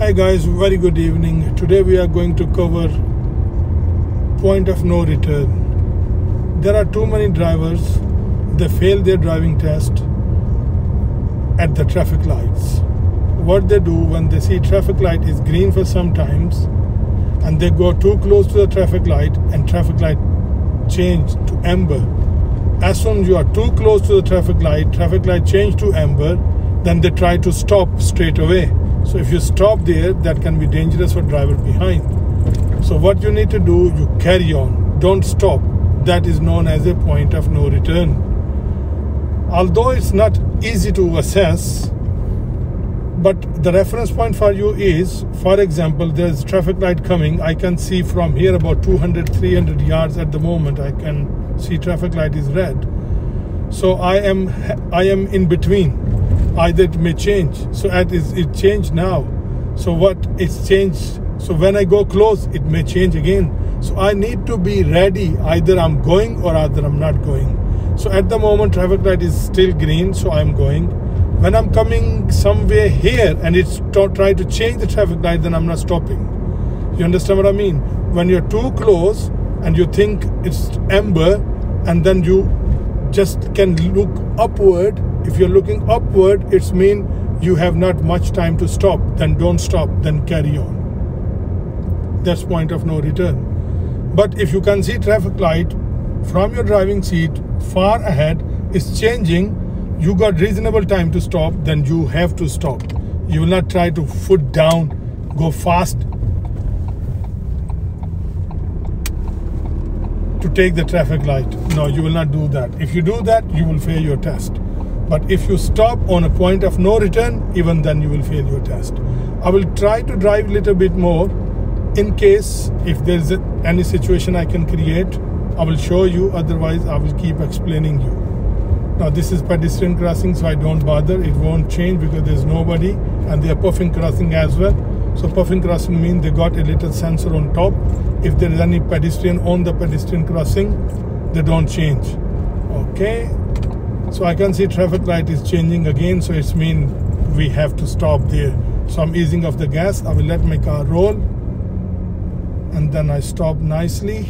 Hi guys, very good evening. Today we are going to cover point of no return. There are too many drivers, they fail their driving test at the traffic lights. What they do when they see traffic light is green for some times and they go too close to the traffic light and traffic light change to amber. As soon as you are too close to the traffic light, traffic light change to amber, then they try to stop straight away so if you stop there, that can be dangerous for driver behind. So what you need to do, you carry on. Don't stop. That is known as a point of no return. Although it's not easy to assess, but the reference point for you is, for example, there's traffic light coming. I can see from here about 200, 300 yards at the moment. I can see traffic light is red. So I am I am in between either it may change. So at is it changed now. So what it's changed. So when i go close it may change again. So i need to be ready. Either i'm going or either i'm not going. So at the moment traffic light is still green so i'm going. When i'm coming somewhere here and it's try to change the traffic light then i'm not stopping. You understand what i mean? When you're too close and you think it's amber and then you just can look upward if you're looking upward it's mean you have not much time to stop then don't stop then carry on. That's point of no return. But if you can see traffic light from your driving seat far ahead is changing you got reasonable time to stop then you have to stop. You will not try to foot down go fast to take the traffic light. No you will not do that. If you do that you will fail your test but if you stop on a point of no return, even then you will fail your test. I will try to drive a little bit more in case if there is any situation I can create, I will show you. Otherwise, I will keep explaining you. Now this is pedestrian crossing, so I don't bother. It won't change because there's nobody and they are puffin crossing as well. So puffin crossing means they got a little sensor on top. If there is any pedestrian on the pedestrian crossing, they don't change. Okay, so I can see traffic light is changing again so it's mean we have to stop there. So I'm easing off the gas I will let my car roll and then I stop nicely.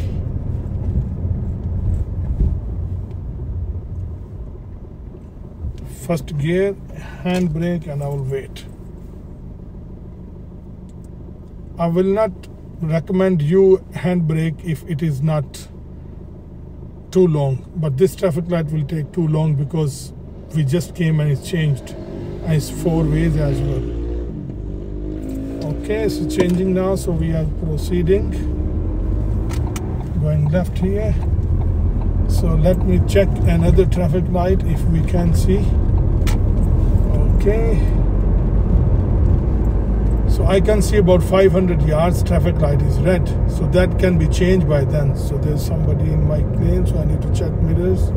First gear handbrake and I will wait. I will not recommend you handbrake if it is not too long but this traffic light will take too long because we just came and it's changed. And it's four ways as well. Okay so changing now so we are proceeding. Going left here. So let me check another traffic light if we can see. Okay so I can see about 500 yards traffic light is red. So that can be changed by then. So there's somebody in my lane so I need to check mirrors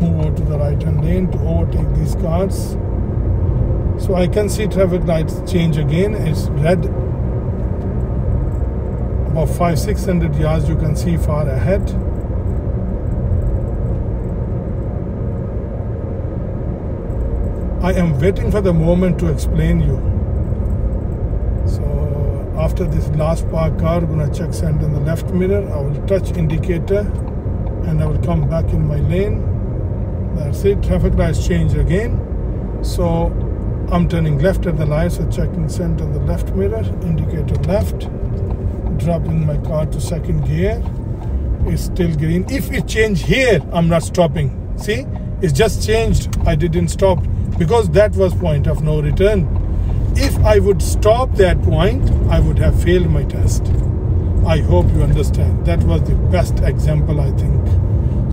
move over to the right hand lane to overtake these cars. So I can see traffic lights change again. It's red. About 5 600 yards you can see far ahead. I am waiting for the moment to explain you after this last park car I'm gonna check send in the left mirror. I will touch indicator and I will come back in my lane. That's it. Traffic lights change again. So I'm turning left at the light so checking on the left mirror indicator left. Dropping my car to second gear. It's still green. If it change here I'm not stopping. See? It's just changed. I didn't stop because that was point of no return. If I would stop that point, I would have failed my test. I hope you understand. That was the best example, I think.